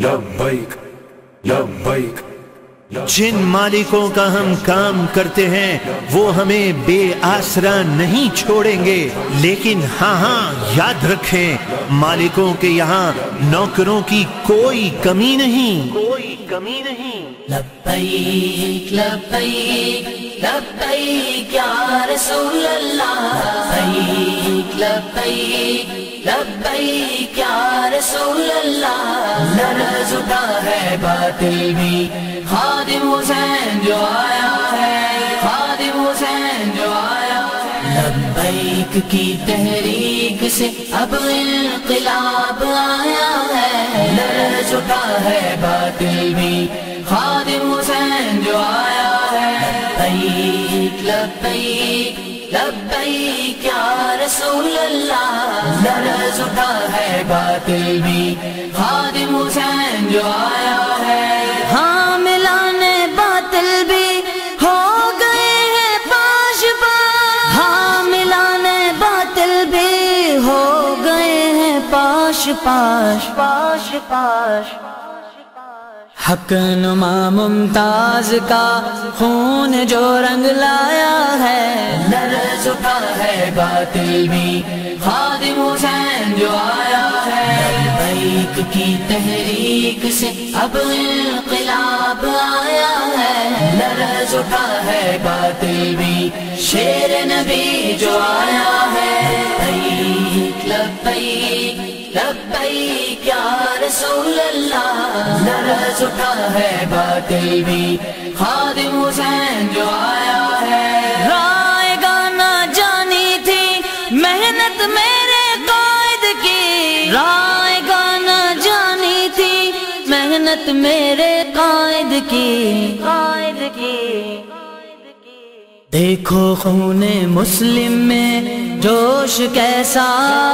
لبیک لبیک جن مالکوں کا ہم کام کرتے ہیں وہ ہمیں بے آسرا نہیں چھوڑیں گے۔ لیکن ہاں ہاں یاد رکھیں مالکوں کے یہاں نوکروں کی کوئی کمی نہیں۔ کوئی کمی نہیں۔ لبیک لبیک لبیک یا رسول اللہ۔ لبیک لبیک لبیک یا رسول اللہ لرز اٹھا ہے باطل بھی۔ خادم حسین جو آیا ہے، خادم حسین جو آیا ہے۔ لبیک کی تحریک سے اب انقلاب آیا ہے۔ لرز اٹھا ہے باطل بھی۔ خادم حسین جو آیا ہے۔ لبیک لبیک لبیک یا رسول اللہ لرز اٹھا ہے باطل بھی۔ خادم حسین جو آیا ہے۔ ہاں ملانے باطل بھی ہو گئے ہیں پاش پاش ہاں ملانے باطل بھی ہو گئے ہیں پاش پاش پاش پاش حق نما ممتاز کا خون جو رنگ لایا ہے۔ لرز اٹھا ہے باطل بھی۔ خادم حسین جو آیا ہے۔ بیک کی تحریک سے اب انقلاب آیا ہے۔ لرز اٹھا ہے باطل بھی۔ شیر نبی جو آیا ہے۔ لبیک لبیک یا رسول اللہ لرز اٹھا ہے باطل بھی۔ خادم حسین جو آیا ہے۔ رائے گانا جانی تھی محنت میرے قائد کی۔ رائے گانا جانی تھی محنت میرے قائد کی۔ قائد کی۔ دیکھو خون مسلم میں جوش کیسا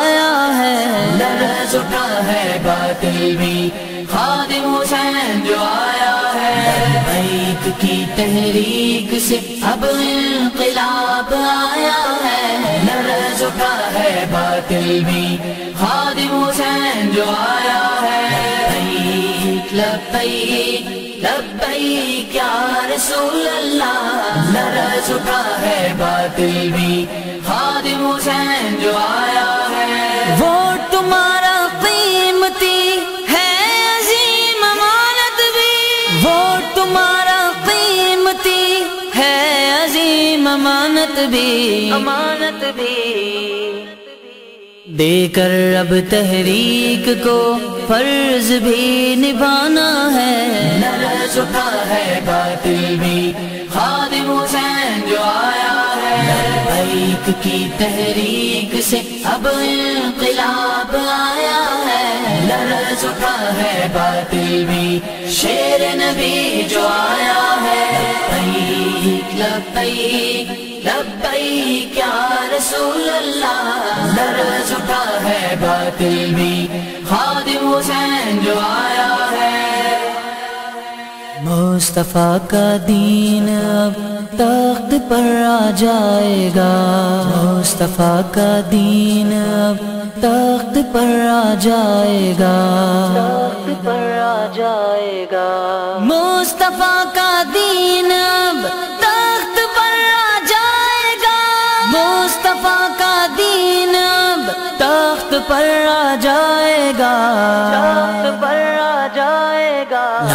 آیا ہے۔ لرز اٹھا ہے باطل بھی۔ خادم حسین جو آیا ہے۔ بیک کی تحریک سے اب انقلاب آیا ہے۔ لرز اٹھا ہے باطل بھی۔ خادم حسین جو آیا ہے۔ بیک لبیک لبیک یا رسول اللہ لرز اٹھا ہے باطل بھی۔ خادم حسین جو آیا ہے۔ ووٹ تمہارا قیمتی ہے عظیم امانت بھی۔ ووٹ تمہارا قیمتی ہے عظیم امانت بھی۔ امانت بھی۔ دے کر اب تحریک کو فرض بھی نبھانا ہے۔ لرز ہے باطل بھی۔ خادم حسین جو آیا ہے۔ بیک کی تحریک سے اب انقلاب آیا ہے۔ لرز اٹھا ہے باطل بھی۔ شیر نبی جو آیا ہے۔ لبیک لبیک یا رسول اللہ۔ لرز اٹھا ہے باطل بھی۔ خادم حسین جو آیا ہے۔ مصطفیٰ کا دین اب تخت پر آ جائے گا۔ مصطفیٰ کا دین اب تخت پر آ جائے گا۔ تخت پر آ جائے گا۔ مصطفیٰ کا دین اب تخت پر آ جائے گا۔ مصطفیٰ کا دین اب تخت پر آ جائے گا۔ تخت پر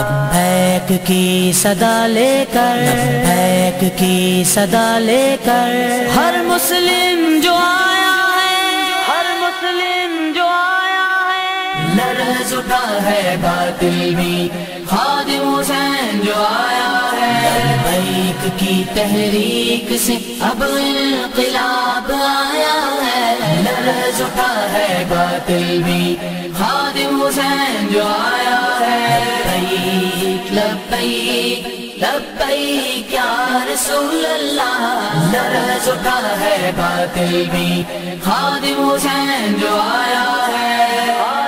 گا لبیک کی صدا لے کر لبیک کی صدا لے کر۔ ہر مسلم جو آیا ہے، ہر مسلم جو آیا ہے۔ لرز اٹھا ہے باطل بھی، خادم حسین جو آیا ہے۔ بیک کی تحریک سے اب انقلاب آیا ہے لرز اٹھا ہے باطل بھی۔ خادم حسین جو آیا ہے۔ لبیک لبیک لبیک، یا رسول اللہ۔ لرز اٹھا ہے باطل بھی۔ خادم حسین جو آیا ہے۔